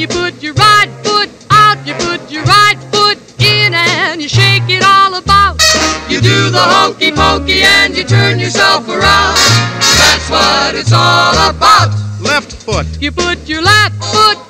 you put your right foot out, you put your right foot in, and you shake it all about. You do the hokey pokey and you turn yourself around. That's what it's all about. Left foot. You put your left foot